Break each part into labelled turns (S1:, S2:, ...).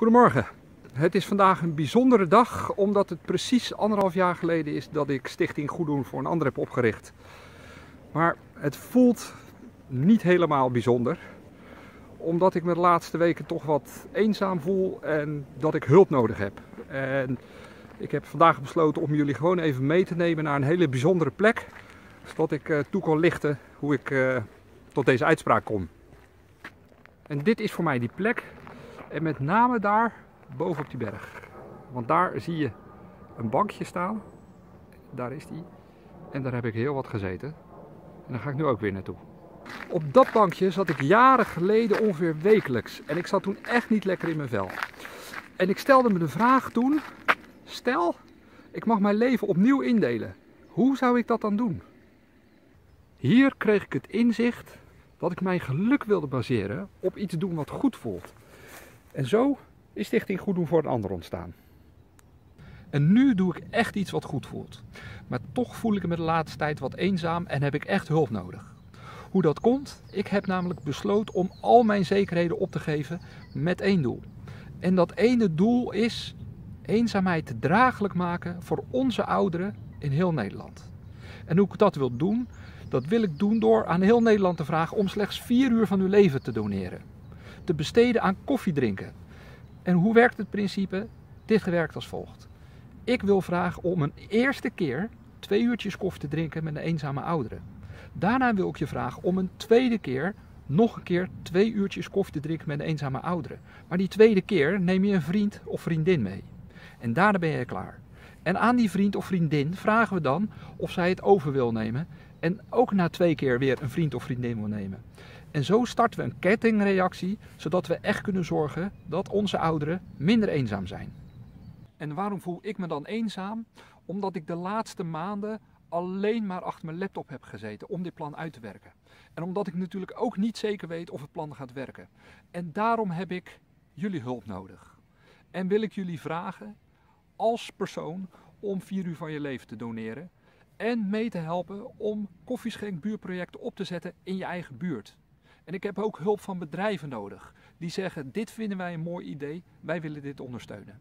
S1: Goedemorgen. Het is vandaag een bijzondere dag omdat het precies anderhalf jaar geleden is dat ik Stichting Goed Doen voor een ander heb opgericht. Maar het voelt niet helemaal bijzonder omdat ik me de laatste weken toch wat eenzaam voel en dat ik hulp nodig heb. En ik heb vandaag besloten om jullie gewoon even mee te nemen naar een hele bijzondere plek, zodat ik uh, toe kan lichten hoe ik uh, tot deze uitspraak kom. En dit is voor mij die plek en met name daar boven op die berg. Want daar zie je een bankje staan. Daar is die. En daar heb ik heel wat gezeten. En daar ga ik nu ook weer naartoe. Op dat bankje zat ik jaren geleden ongeveer wekelijks. En ik zat toen echt niet lekker in mijn vel. En ik stelde me de vraag toen: stel, ik mag mijn leven opnieuw indelen. Hoe zou ik dat dan doen? Hier kreeg ik het inzicht dat ik mijn geluk wilde baseren op iets doen wat goed voelt. En zo is Stichting Goed Doen voor een Ander ontstaan. En nu doe ik echt iets wat goed voelt. Maar toch voel ik me de laatste tijd wat eenzaam en heb ik echt hulp nodig. Hoe dat komt? Ik heb namelijk besloten om al mijn zekerheden op te geven met één doel. En dat ene doel is eenzaamheid draaglijk maken voor onze ouderen in heel Nederland. En hoe ik dat wil doen, dat wil ik doen door aan heel Nederland te vragen om slechts vier uur van uw leven te doneren te besteden aan koffiedrinken. En hoe werkt het principe? Dit gewerkt als volgt. Ik wil vragen om een eerste keer twee uurtjes koffie te drinken met een eenzame oudere. Daarna wil ik je vragen om een tweede keer nog een keer twee uurtjes koffie te drinken met een eenzame oudere. Maar die tweede keer neem je een vriend of vriendin mee. En daarna ben je klaar. En aan die vriend of vriendin vragen we dan of zij het over wil nemen. En ook na twee keer weer een vriend of vriendin wil nemen. En zo starten we een kettingreactie, zodat we echt kunnen zorgen dat onze ouderen minder eenzaam zijn. En waarom voel ik me dan eenzaam? Omdat ik de laatste maanden alleen maar achter mijn laptop heb gezeten om dit plan uit te werken. En omdat ik natuurlijk ook niet zeker weet of het plan gaat werken. En daarom heb ik jullie hulp nodig. En wil ik jullie vragen als persoon om vier uur van je leven te doneren en mee te helpen om koffieschenkbuurprojecten op te zetten in je eigen buurt. En ik heb ook hulp van bedrijven nodig die zeggen: Dit vinden wij een mooi idee, wij willen dit ondersteunen.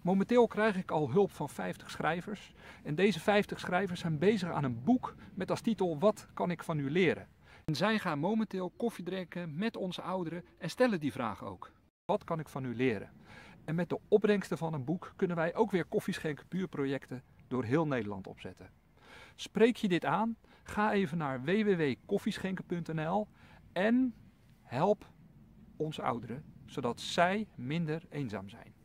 S1: Momenteel krijg ik al hulp van 50 schrijvers. En deze 50 schrijvers zijn bezig aan een boek met als titel Wat kan ik van u leren? En zij gaan momenteel koffie drinken met onze ouderen en stellen die vraag ook. Wat kan ik van u leren? En met de opbrengsten van een boek kunnen wij ook weer koffieschenken buurprojecten door heel Nederland opzetten. Spreek je dit aan? Ga even naar www.koffieschenken.nl en help onze ouderen, zodat zij minder eenzaam zijn.